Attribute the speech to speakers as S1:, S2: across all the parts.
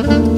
S1: Mm-hmm.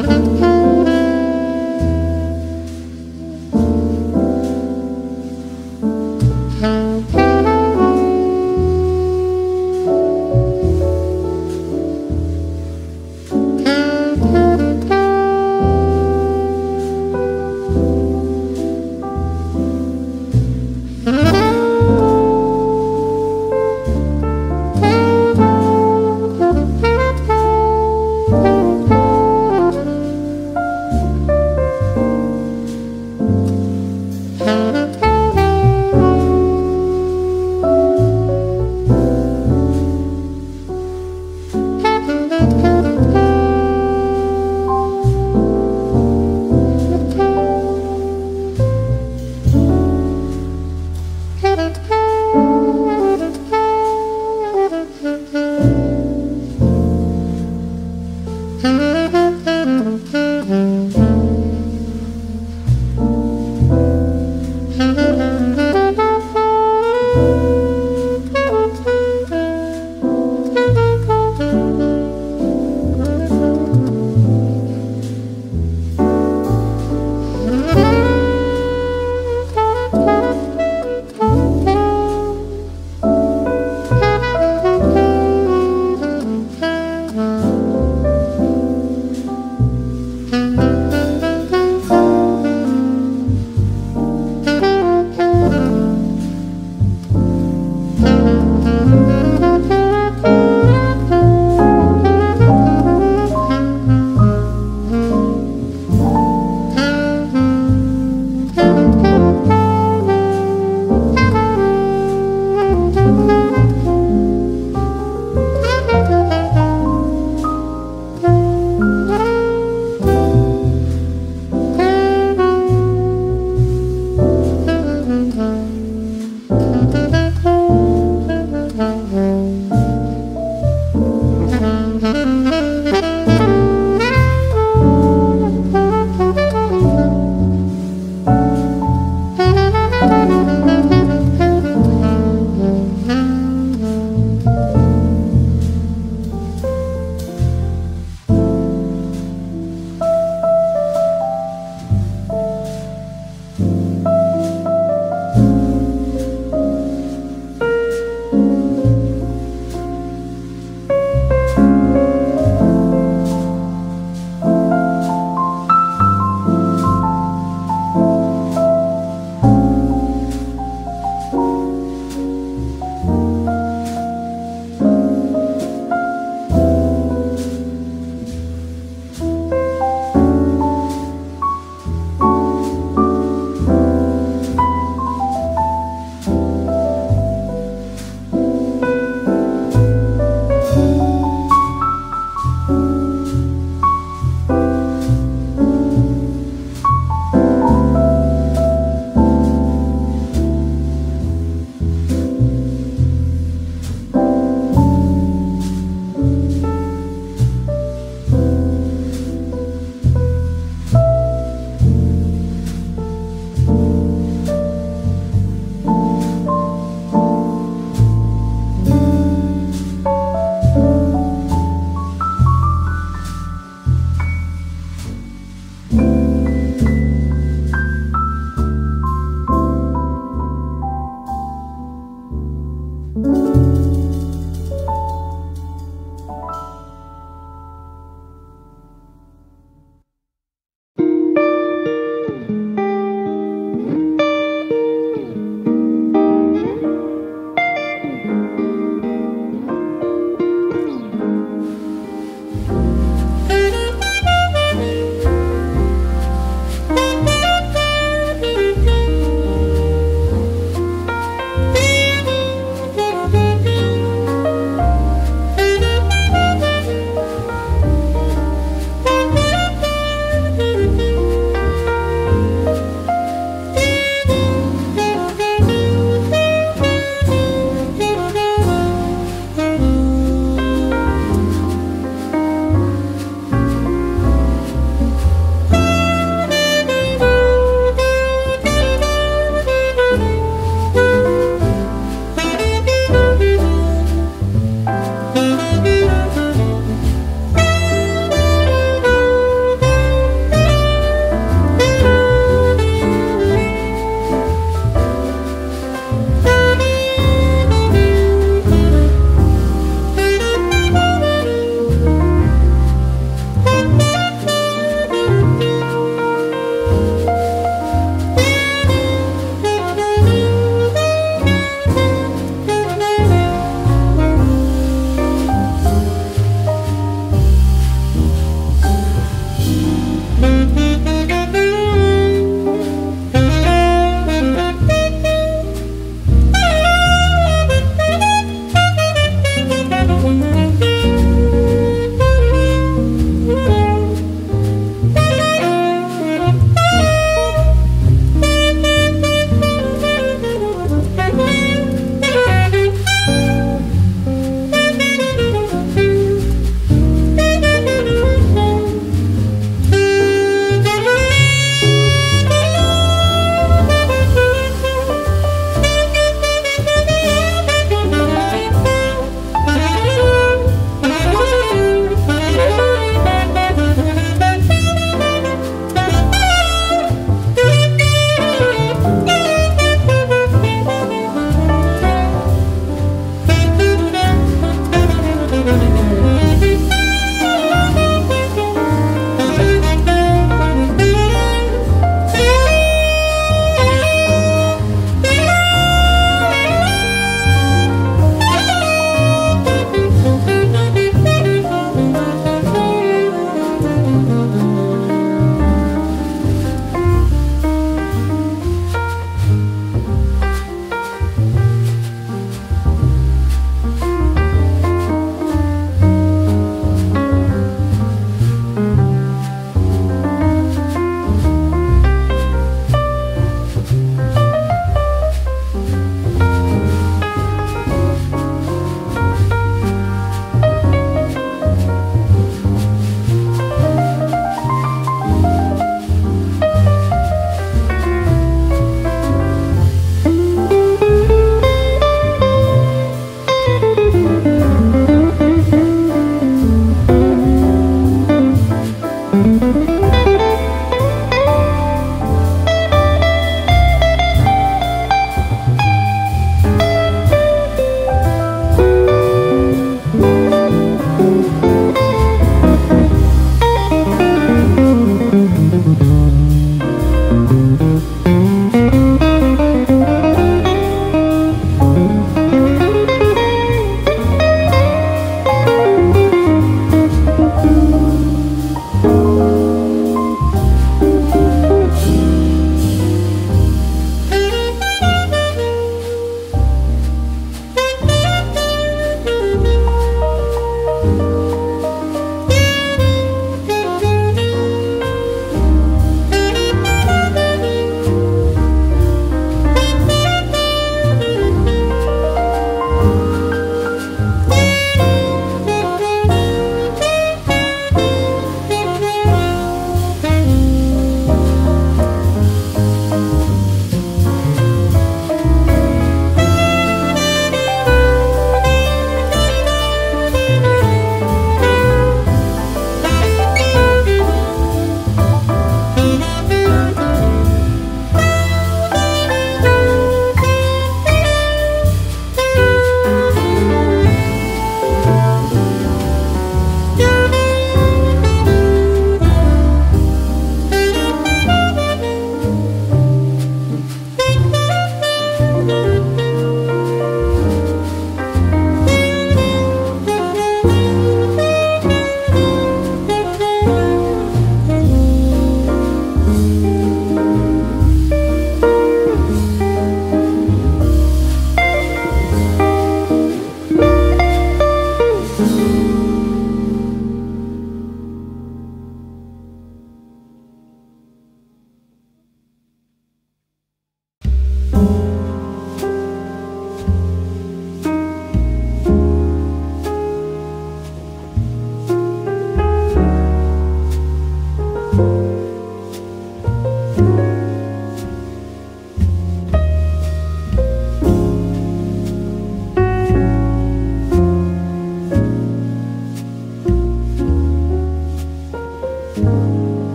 S1: Mm-hmm.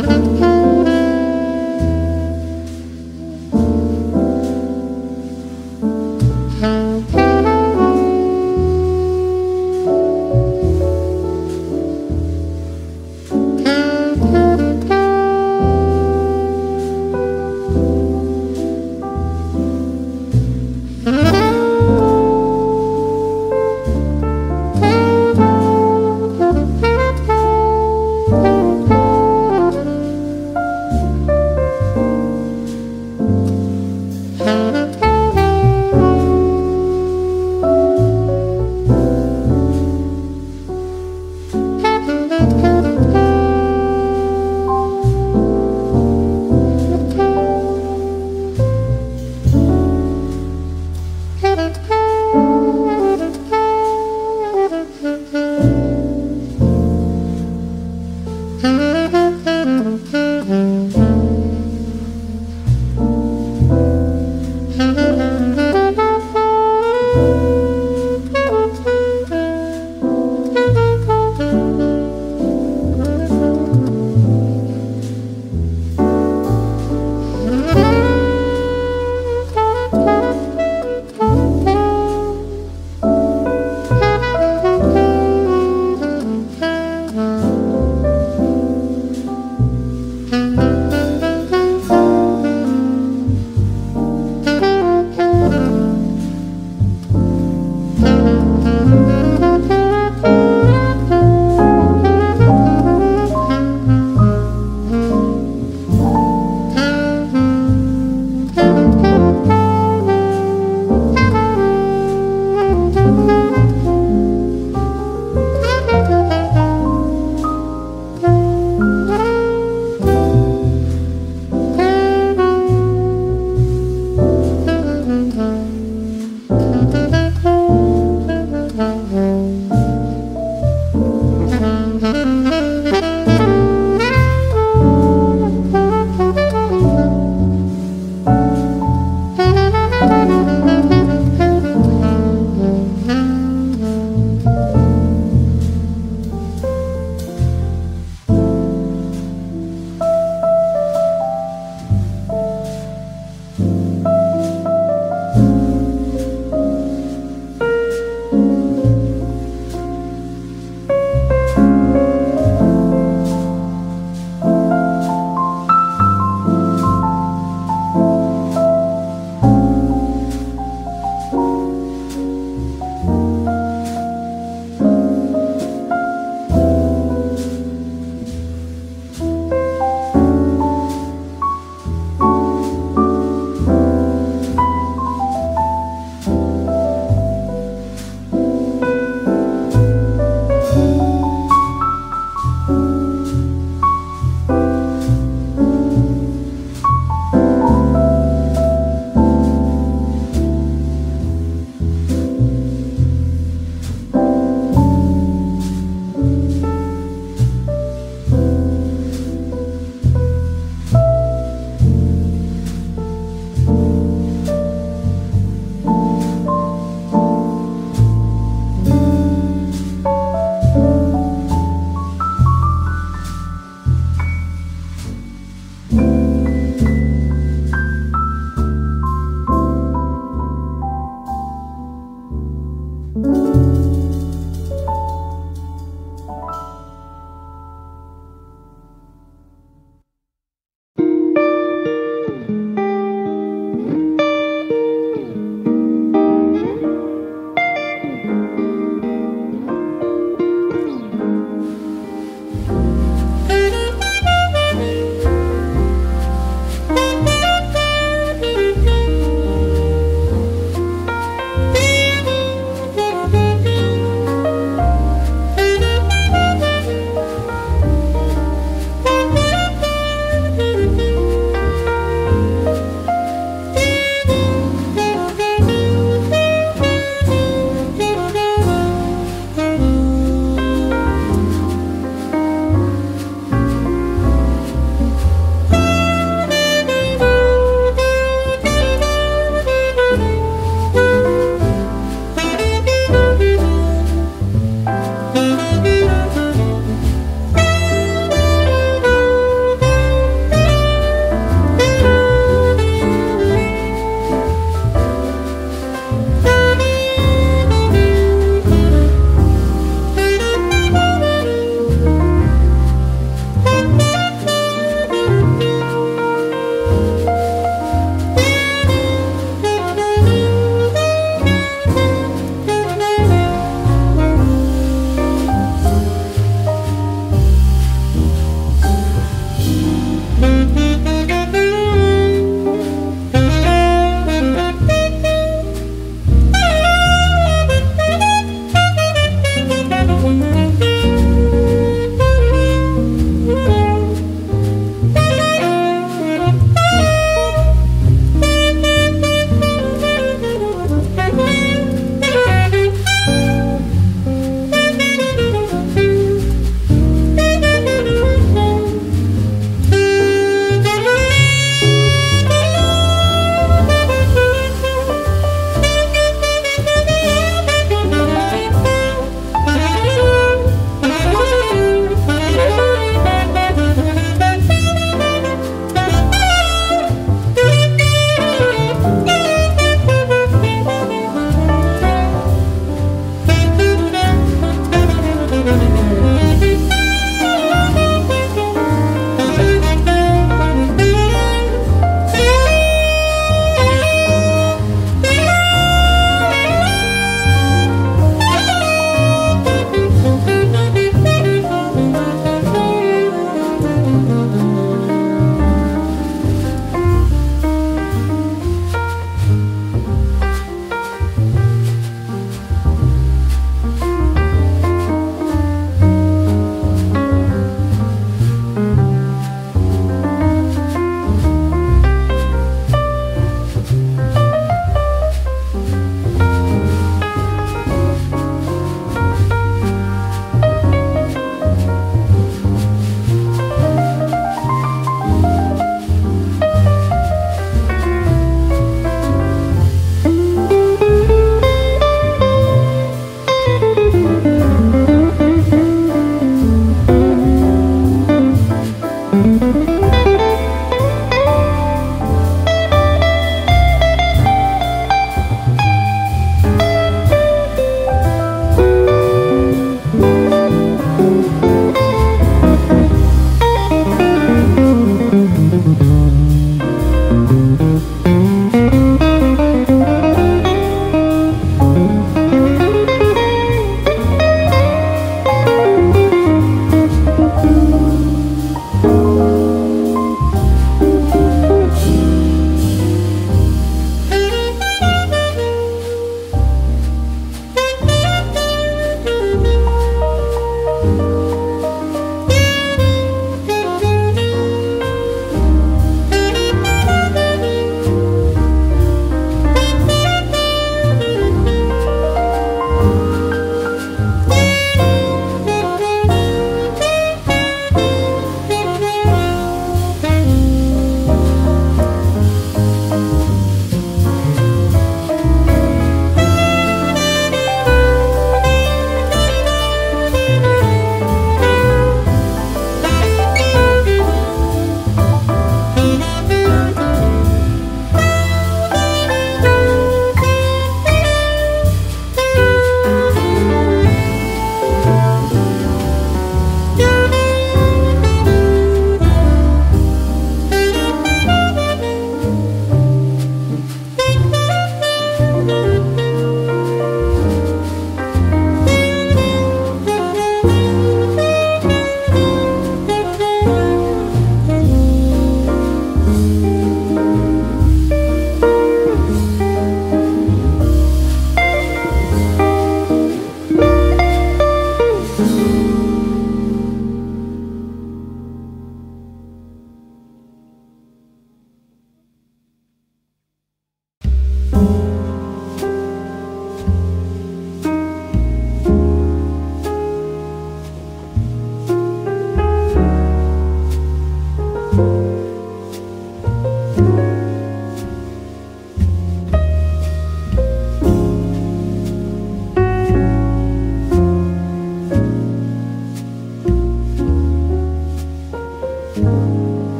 S1: Mm-hmm.